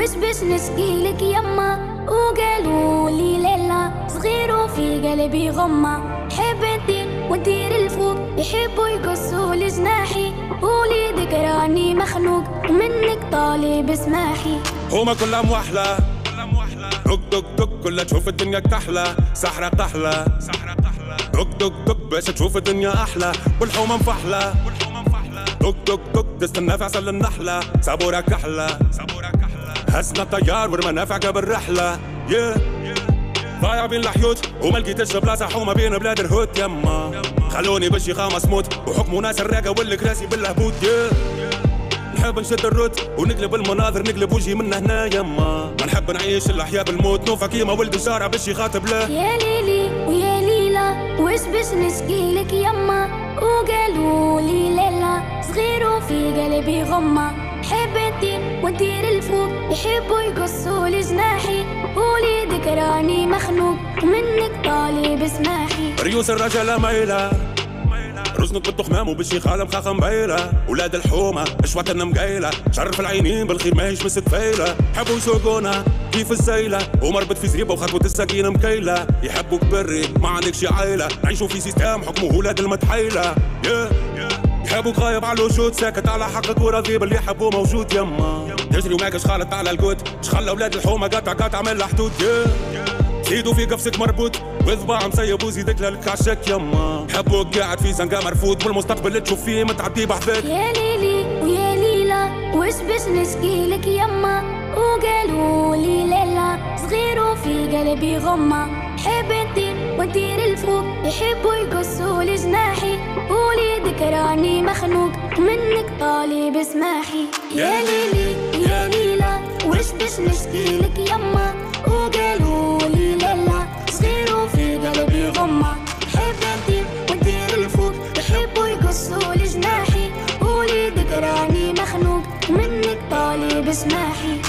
وش باش نشكيلك يما وقالوا لي لالا صغير وفي قلبي غمة. حب ندير وندير الفوق يحبوا يقصوا لجناحي. وليدك راني مخنوق ومنك طالب اسماحي. هما كلها موحلة دق دق دق كلها تشوف الدنيا كحلة. سحرة قحلة. دق دق دق باش تشوف الدنيا أحلى. والحومة مفحلة. دق دق دق تستنى في عسل النحلة. صابورة كحلة. هزنا الطيار والمنافع قبل رحلة yeah. ضايع بين الحيوت وما لقيتش بلاصة حومة بين بلاد الهوت. يما. خلوني بشي خامس موت وحكموا ناس الراقة والكراسي بالهبوط yeah. نحب نشد الروت ونقلب المناظر نقلب وجهي من هنا. يما. ما نحب نعيش الأحياء بالموت. نوفا كيما ولد الشارع باش يخاطب له. يا ليلي ويا ليلى وش باش نشكيلك يما؟ وقالوا لي لالا صغير وفي قلبي غمة. حب ندير وندير الفوق يحبوا يقصوا لجناحي. وليدك راني مخنوق. ومنك طالب اسماحي ريوس الرجالة مايلة رزنك بالتخمام وبشي خالم خاخم بايلة ولاد الحومة اشواتنا مقايلة شرف العينين بالخير ماهيش مست فايلة حبوا يسوقونا كيف الزايلة ومربط في زريبة وخطوة السكينة مكيلة. يحبوك بري ما عندكش عايلة نعيشوا في سيستم حكمه ولاد المتحيلة. Yeah. يحبوك غايب على الوجود ساكت على حقك وراضي باللي يحبوه موجود يما. تجري وماكش خالط على الجود. شخلى ولاد الحومة قطع قطع من الحدود. ايدو في قفصك مربوط وذباع مسيب وزيدك لك عشاك يما. حبوك قاعد في زنقة مرفوض والمستقبل تشوف فيه متعدي بحذاك. يا ليلي ويا ليلى وش باش نشكيلك يما؟ وقالوا لي لالا صغير وفي قلبي غمة. حب وندير الفوق يحبوا يقصوا لجناحي. وليدك راني مخنوق منك طالب اسماحي. يا ليلي يا ليلى وش باش نشكيلك يما وقالوا لي لالا صغير وفي قلبي غمة حب ندير وندير الفوق يحبوا يقصوا لجناحي. وليدك راني مخنوق منك طالب اسماحي.